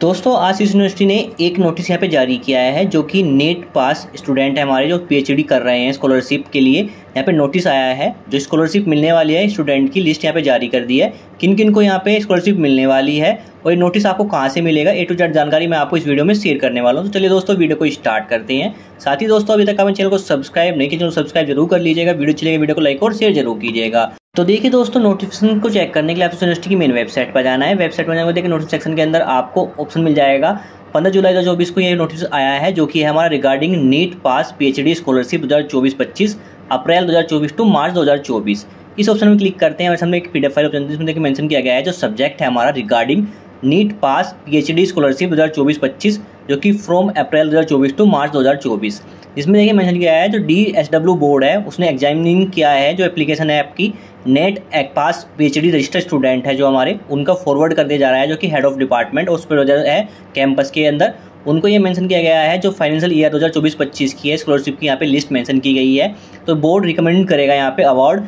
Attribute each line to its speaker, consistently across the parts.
Speaker 1: दोस्तों आशीष यूनिवर्सिटी ने एक नोटिस यहाँ पे जारी किया है जो कि नेट पास स्टूडेंट है हमारे जो पीएचडी कर रहे हैं स्कॉलरशिप के लिए। यहाँ पे नोटिस आया है, जो स्कॉलरशिप मिलने वाली है स्टूडेंट की लिस्ट यहाँ पे जारी कर दी है। किन किन को यहाँ पे स्कॉलरशिप मिलने वाली है और ये नोटिस आपको कहाँ से मिलेगा ए टू जेड जानकारी मैं आपको इस वीडियो में शेयर करने वाला हूँ। तो चलिए दोस्तों वीडियो को स्टार्ट करते हैं। साथ ही दोस्तों, अभी तक अपने चैनल को सब्सक्राइब नहीं किया सब्सक्राइब ज़रूर कर लीजिएगा। वीडियो चलेगा वीडियो को लाइक और शेयर ज़रूर कीजिएगा। तो देखिए दोस्तों नोटिफिकेशन को चेक करने के लिए आपको यूनिवर्सिटी की मेन वेबसाइट पर जाना है। वेबसाइट पर जाकर देखिए नोटिफिकेशन के अंदर आपको ऑप्शन मिल जाएगा। पंद्रह जुलाई दो चौबीस को ये नोटिस आया है, जो कि है हमारा regarding NEET pass PhD scholarship 2024-25 April 2024 to March 2024 इस ऑप्शन में क्लिक करते हैं सामने एक पीडीएफ फ़ाइल ऑप्शन जिसमें देखिए मेंशन किया गया है, जो सब्जेक्ट है हमारा regarding NEET pass PhD scholarship 2024-25 जो कि फ्रॉम अप्रैल 2024 टू मार्च 2024 इसमें देखिए मेंशन किया है, जो डी बोर्ड है, उसने एग्जामिनिंग किया है, जो एप्लीकेशन है आपकी। नेट एक पास पीएचडी रजिस्टर्ड स्टूडेंट है जो हमारे, उनका फॉरवर्ड कर दिया जा रहा है जो कि हेड ऑफ़ डिपार्टमेंट उस पर है कैंपस के अंदर। उनको ये मेंशन किया गया है, जो फाइनेंशियल ईयर 2024-25 की है स्कॉलरशिप की यहाँ पे लिस्ट मेंशन की गई है। तो बोर्ड रिकमेंड करेगा यहाँ पे award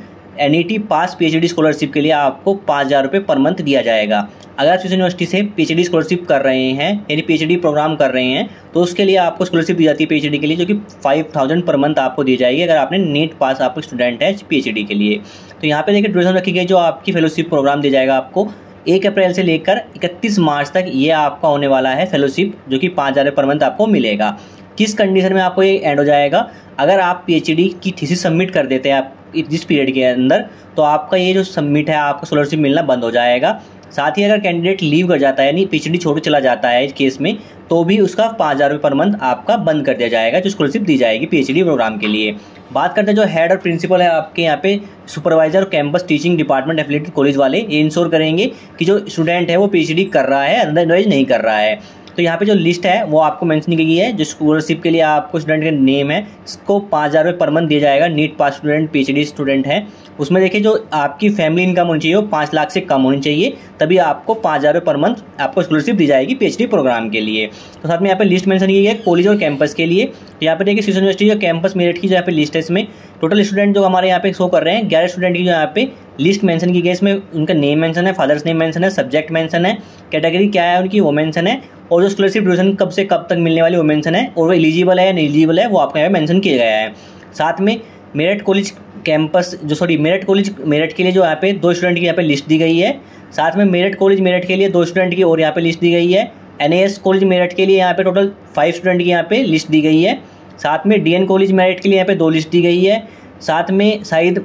Speaker 1: T pass PhD scholarship के लिए आपको पाँच हज़ार रुपये पर मंथ दिया जाएगा। अगर आप यूनिवर्सिटी से पी स्कॉलरशिप कर रहे हैं, यानी पीएचडी प्रोग्राम कर रहे हैं तो उसके लिए आपको स्कॉलरशिप दी जाती है पीएचडी के लिए, जो कि फाइव थाउज़ेंड पर मंथ आपको दी जाएगी अगर आपने नीट पास आपको स्टूडेंट है पी के लिए। तो यहाँ पे देखिए ड्यूरेशन रखी गई जो आपकी फेलोशिप प्रोग्राम दिया जाएगा आपको। एक अप्रैल से लेकर इकतीस मार्च तक ये आपका होने वाला है फेलोशिप जो कि पाँच हज़ार पर मंथ आपको मिलेगा। किस कंडीशन में आपको ये एंड हो जाएगा? अगर आप पीएचडी की थीसिस सबमिट कर देते हैं आप जिस पीरियड के अंदर तो आपका ये जो सबमिट है, आपको स्कॉलरशिप मिलना बंद हो जाएगा। साथ ही अगर कैंडिडेट लीव कर जाता है, यानी पीएचडी छोड़ चला जाता है इस केस में तो भी उसका पाँच हज़ार रुपये पर मंथ आपका बंद कर दिया जाएगा, जो स्कॉलरशिप दी जाएगी पीएचडी प्रोग्राम के लिए। बात करते हैं जो हेड और प्रिंसिपल है आपके यहाँ पे supervisor campus teaching department affiliated college वाले, ये इंश्योर करेंगे कि जो स्टूडेंट है वो पीएचडी कर रहा है अदरवाइज़ नहीं कर रहा है। तो यहाँ पे जो लिस्ट है, वो आपको मेंशन की गई है, जो स्कॉलरशिप के लिए आपको स्टूडेंट के नेम है, इसको पाँच हज़ार रुपये पर मंथ दिया जाएगा NEET pass student PhD student है। उसमें देखिए जो आपकी फैमिली इनकम होनी चाहिए, वो पाँच लाख से कम होनी चाहिए, तभी आपको पाँच हज़ार रुपये पर मंथ आपको स्कॉलरशिप दी जाएगी पीएचडी प्रोग्राम के लिए। तो साथ में यहाँ पे लिस्ट मैंशन की गई है कॉलेज और कैंपस के लिए। तो यहाँ पर देखिए सीज़न यूनिवर्सिटी जो कैंपस मेरिट की जो यहाँ पे लिस्ट है इसमें टोटल स्टूडेंट जो हमारे यहाँ पे शो कर रहे हैं, ग्यारह स्टूडेंट की जो यहाँ पे लिस्ट मेंशन की गई, इसमें उनका नेम मेंशन है फादर्स नेम मेंशन है सब्जेक्ट मेंशन है कैटेगरी क्या है, उनकी वो मेंशन है, और जो स्कॉलरशिप ड्यूरेशन कब से कब तक मिलने वाली वो मेंशन है, और वो एलिजिबल है या नहीं एलिजिबल है, वो आपका यहाँ मेंशन किया गया है। साथ में मेरठ कॉलेज कैंपस जो सॉरी मेरठ कॉलेज मेरठ के लिए जो यहाँ पे दो स्टूडेंट की यहाँ पे लिस्ट दी गई है। साथ में मेरठ कॉलेज मेरठ के लिए दो स्टूडेंट की और यहाँ पे लिस्ट दी गई है। एनएएस कॉलेज मेरठ के लिए यहाँ पे टोटल फाइव स्टूडेंट की यहाँ पे लिस्ट दी गई है। साथ में डीएन कॉलेज मेरठ के लिए यहाँ पे दो लिस्ट दी गई है। साथ में शहीद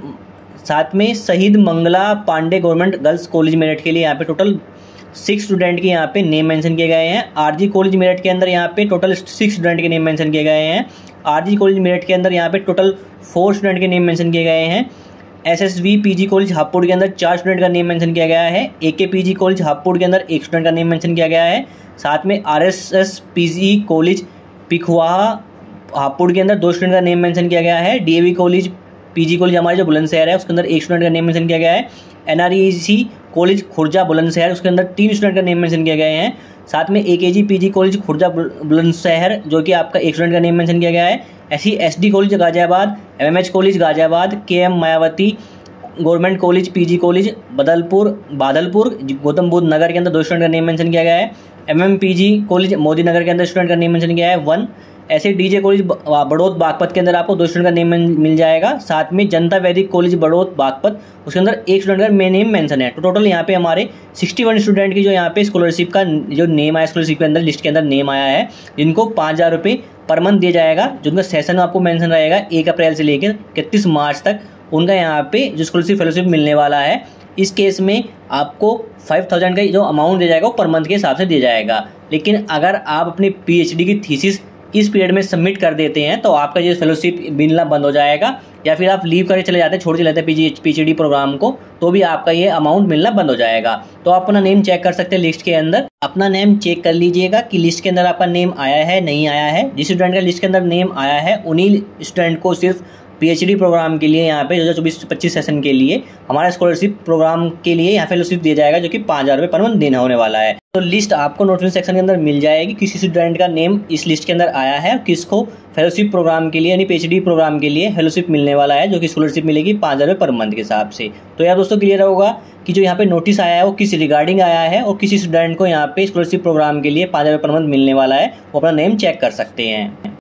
Speaker 1: साथ में Shaheed Mangal Pandey government girls college Meerut के लिए यहाँ पे टोटल सिक्स स्टूडेंट के यहाँ पे नेम मेंशन किए गए हैं। आरजी कॉलेज मेरठ के अंदर यहाँ पे टोटल सिक्स स्टूडेंट के नेम मेंशन किए गए हैं। आरजी कॉलेज मेरठ के अंदर यहाँ पे टोटल फोर स्टूडेंट के नेम मेंशन किए गए हैं। S S V P G college Hapur के अंदर चार स्टूडेंट का नेम मेंशन किया गया है। ए के पी जी कॉलेज हापुड़ के अंदर एक स्टूडेंट का नेम मेंशन किया गया है। साथ में R S S P G college Pilkhuwa Hapur के अंदर दो स्टूडेंट का नेम मेंशन किया गया है। D A V college PG college, हमारे जो बुलंदशहर है, उसके अंदर एक स्टूडेंट का नेम मेंशन किया गया है। एनआरईसी कॉलेज खुर्जा बुलंदशहर, उसके अंदर तीन स्टूडेंट का नेम मेंशन किया गया है। साथ में A K G P G college Khurja Bulandshahr, जो कि आपका एक स्टूडेंट का नेम मेंशन किया गया है। ऐसी S D college Ghaziabad M M H college Ghaziabad K M Mayawati government college PG college Badalpur, Badalpur, Gautam Buddh Nagar के अंदर दो स्टूडेंट का नेम मेंशन किया गया है। M M P G college Modi Nagar के अंदर student का नेम मेंशन किया है। वन ऐसे डीजे कॉलेज बड़ौत बागपत के अंदर आपको दो स्टूडेंट का नेम मिल जाएगा। साथ में जनता वैदिक कॉलेज बड़ौत बागपत, उसके अंदर एक स्टूडेंट का मे नेम मेंशन है। तो टोटल यहाँ पे हमारे 61 स्टूडेंट की जो यहाँ पे स्कॉलरशिप का जो नेम आया स्कॉलरशिप के अंदर लिस्ट के अंदर नेम आया है, जिनको पाँच हज़ार रुपये पर मंथ दिया जाएगा, जिनका सेशन आपको मैंशन रहेगा एक अप्रैल से लेकर इकतीस मार्च तक, उनका यहाँ पे जो स्कॉलरशिप फेलोशिप मिलने वाला है, इस केस में आपको फाइव थाउज़ेंड का जो अमाउंट दिया जाएगा, वो पर मंथ के हिसाब से दिया जाएगा। लेकिन अगर आप अपनी पीएचडी की थीसिस इस पीरियड में सबमिट कर देते हैं तो आपका जो फेलोशिप मिलना बंद हो जाएगा, या फिर आप लीव करके चले जाते हैं, छोड़ चले जाते हैं पी जी प्रोग्राम को तो भी आपका ये अमाउंट मिलना बंद हो जाएगा। तो आप अपना नेम चेक कर सकते हैं लिस्ट के अंदर। अपना नेम चेक कर लीजिएगा कि लिस्ट के अंदर आपका नेम आया है, नहीं आया है। जिस स्टूडेंट का लिस्ट के अंदर नेम आया है, उन्हीं स्टूडेंट को सिर्फ़ पीएचडी प्रोग्राम के लिए यहाँ पे, दो हज़ार चौबीस, पच्चीस सेशन के लिए हमारा स्कॉलरशिप प्रोग्राम के लिए यहाँ फेलोशिप दिया जाएगा, जो कि पाँच हज़ार रुपये पर मंथ देना होने वाला है। तो लिस्ट आपको नोटिफिकेशन सेक्शन के अंदर मिल जाएगी, किसी स्टूडेंट का नेम इस लिस्ट के अंदर आया है, किसको फेलोशिप प्रोग्राम के लिए, यानी पीएचडी प्रोग्राम के लिए फेलोशिप मिलने वाला है, जो कि स्कॉलरशिप मिलेगी पाँच हज़ार पर मंथ के हिसाब से। तो यार दोस्तों क्लियर होगा कि जो यहाँ पे नोटिस आया है, वो किस रिगार्डिंग आया है, और किसी स्टूडेंट को यहाँ पे स्कॉलरशिप प्रोग्राम के लिए पाँच हज़ार पर मंथ मिलने वाला है, वो अपना नेम चेक कर सकते हैं।